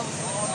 house.